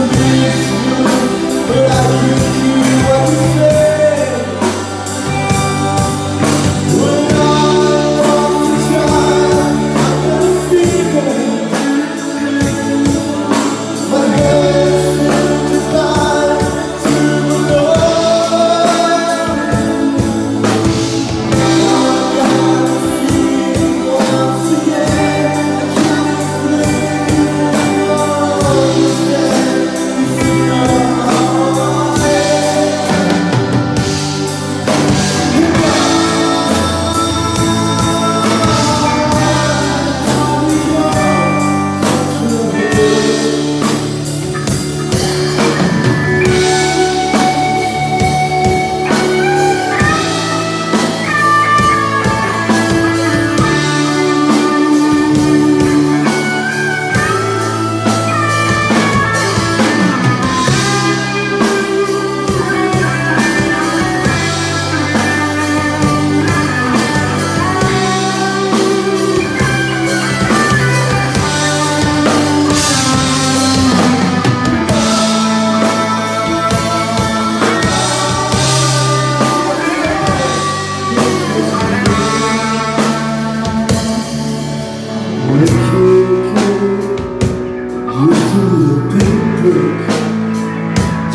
You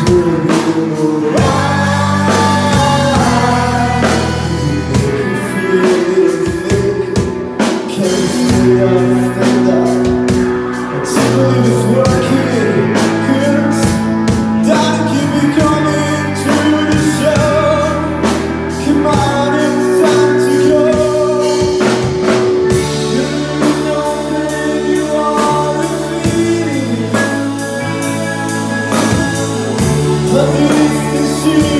Will you rise? Let me see.